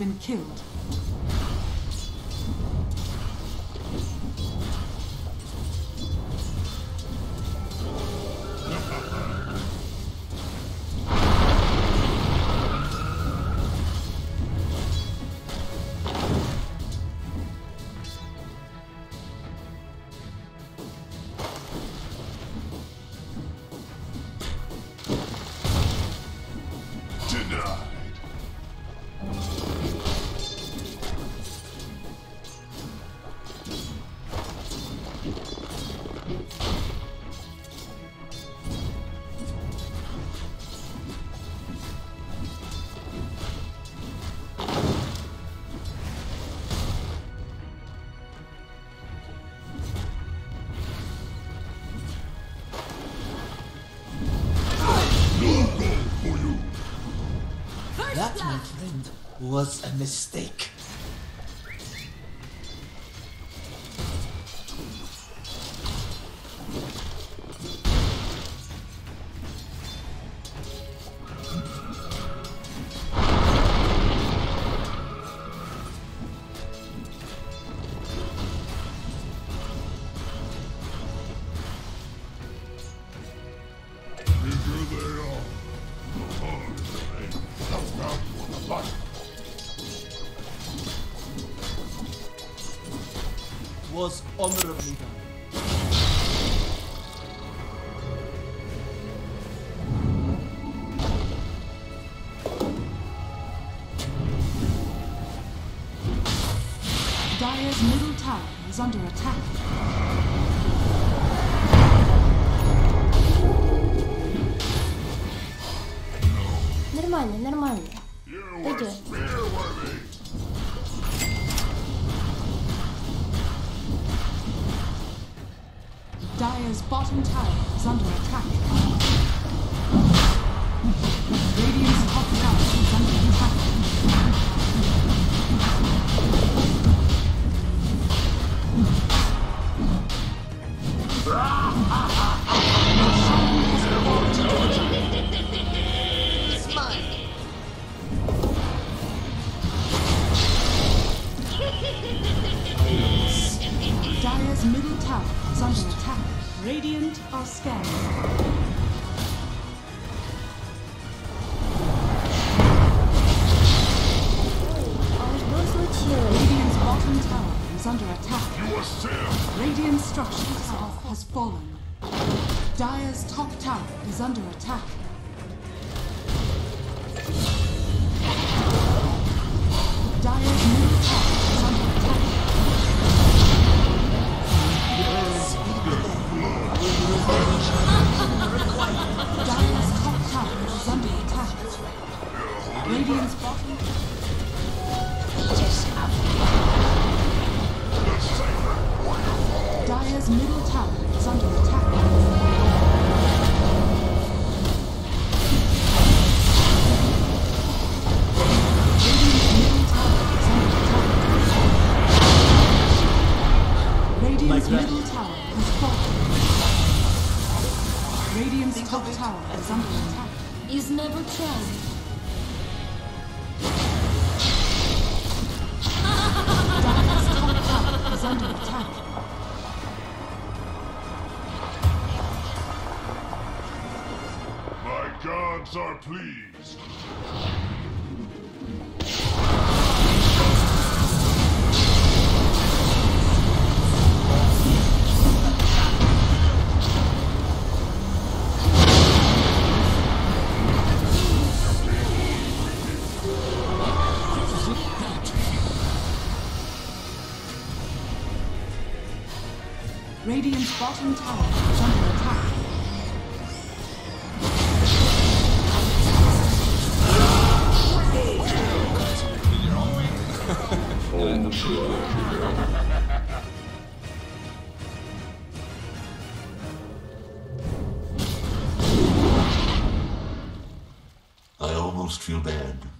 been killed. That, my friend, was a mistake. Was honorably done. Dire's middle tower is under attack. Radiant's middle tower is under attack. Radiant are scanning. Radiant's bottom tower is under attack. You structure safe. Has fallen. Dire's top tower is under attack. Dire's My gods are pleased. Bottom tower is under attack. I almost feel bad.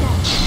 Thank you.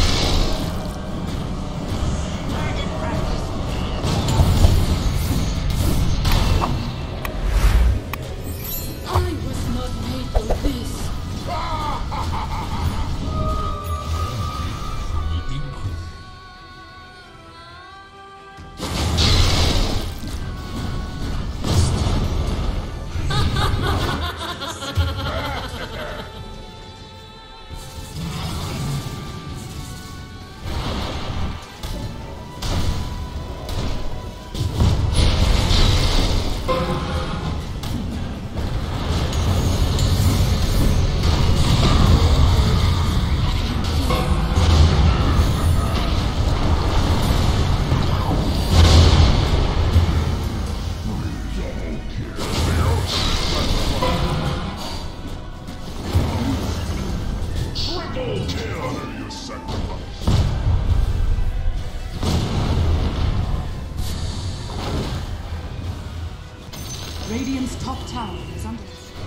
Dire's top tower is under attack.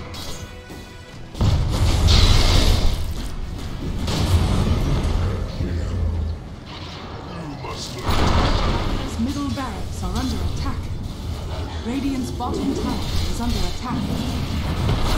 middle barracks are under attack. Radiant's bottom tower is under attack.